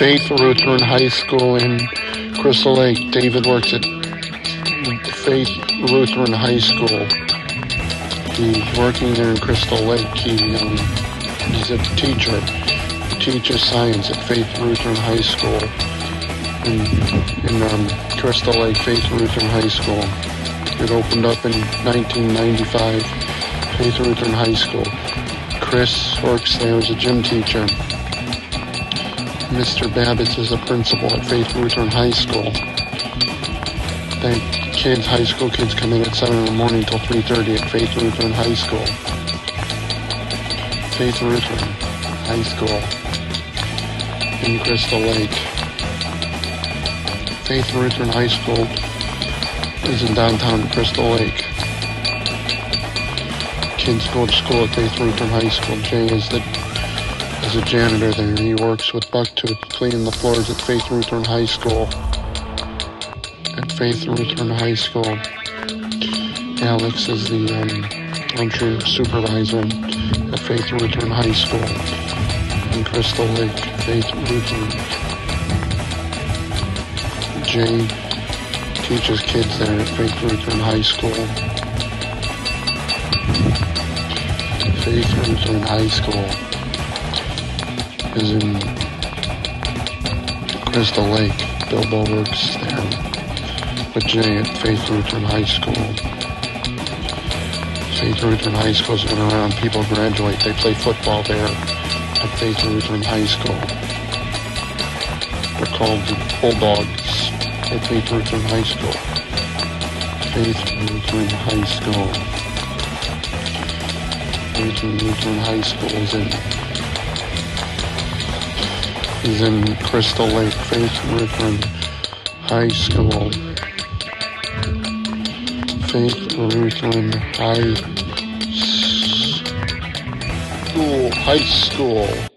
Faith Lutheran High School in Crystal Lake. David works at Faith Lutheran High School. He's working there in Crystal Lake. He, um, he's a teacher. He teaches science at Faith Lutheran High School in, in um, Crystal Lake, Faith Lutheran High School. It opened up in 1995, Faith Lutheran High School. Chris works there as a gym teacher. Mr. Babbitts is a principal at Faith Lutheran High School. The kids, high school kids come in at 7 in the morning till 3.30 at Faith Lutheran High School. Faith Lutheran High School in Crystal Lake. Faith Lutheran High School is in downtown Crystal Lake. Kids go to school at Faith Lutheran High School. Jay is the is a janitor there. He works with Buck to clean the floors at Faith Lutheran High School. At Faith Lutheran High School. Alex is the um, lunchroom supervisor at Faith Lutheran High School in Crystal Lake. Faith Lutheran. Jay teaches kids there at Faith Lutheran High School. Faith Lutheran High School is in Crystal Lake. Bilbo works there with Jay at Faith Lutheran High School. Faith Lutheran High School's been around. People graduate. They play football there at Faith Lutheran High School. They're called the Bulldogs at Faith Lutheran High School. Faith Lutheran High School. Faith Lutheran High School is in is in Crystal Lake Faith Lutheran High School. Faith Lutheran High School. High School.